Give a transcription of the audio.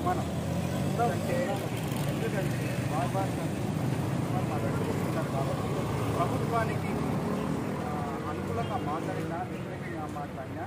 సమానం. ఎందుకంటే ఎందుకంటే బాబాయ్ మా రెండు కాబట్టి ప్రభుత్వానికి అనుకూలంగా మాట్లాడినా వ్యతిరేకంగా మాట్లాడినా